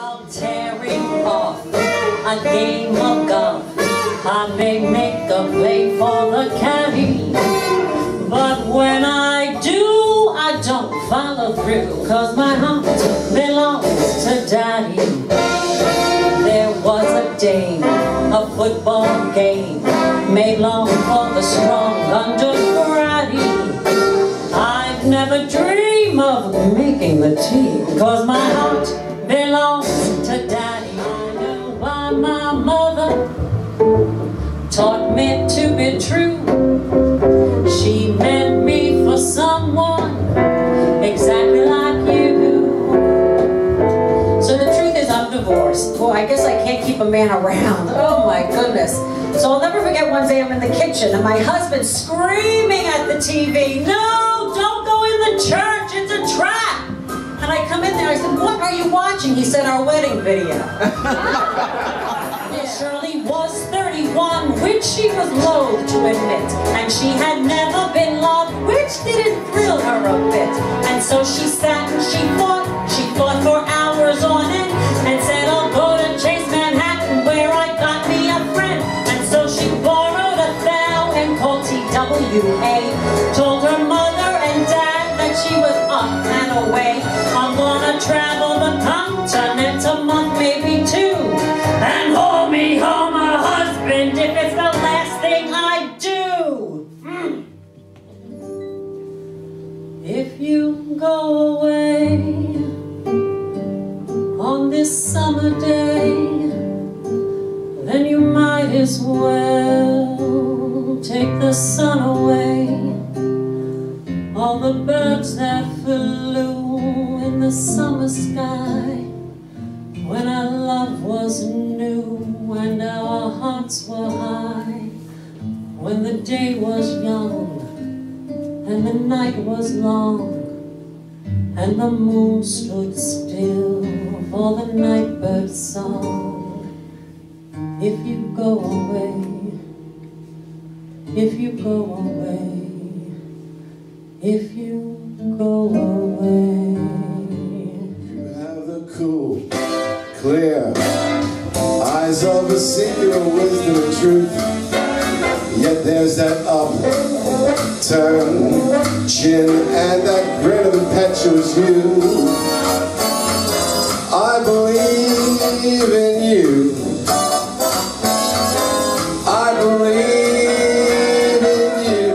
While tearing off a game of golf, I may make a play for the caddy. But when I do, I don't follow through, cause my heart belongs to daddy. There was a day, a football game, made long for the strong under I've never dreamed of making the team, cause my heart belongs taught me to be true. She meant me for someone exactly like you. So the truth is I'm divorced. Well, I guess I can't keep a man around. Oh my goodness. So I'll never forget one day I'm in the kitchen and my husband screaming at the TV, no, don't go in the church, it's a trap. And I come in there, I said, what are you watching? He said, our wedding video. it surely was 31, which she was loath to admit. And she had never been loved, which didn't thrill her a bit. And so she sat and she thought, she thought for hours on end, and said, I'll go to Chase Manhattan where I got me a friend. And so she borrowed a thou and called TWA. Go away on this summer day, then you might as well take the sun away. All the birds that flew in the summer sky when our love was new and our hearts were high, when the day was young and the night was long and the moon stood still for the nightbird's song. If you go away, if you go away, if you go away. You have the cool, clear eyes of a seeker wisdom and truth. Yet there's that upturned chin and that grin impetuous youth. I believe in you. I believe in you.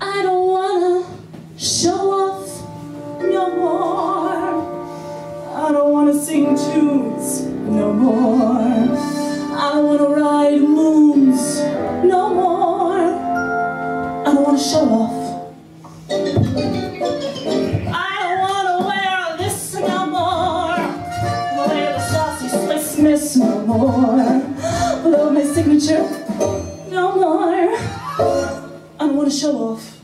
I I don't wanna show off no more. I don't want to sing tunes no more. I don't want to ride moons no more. I don't want to show off. More. Blow my signature no more. I don't want to show off.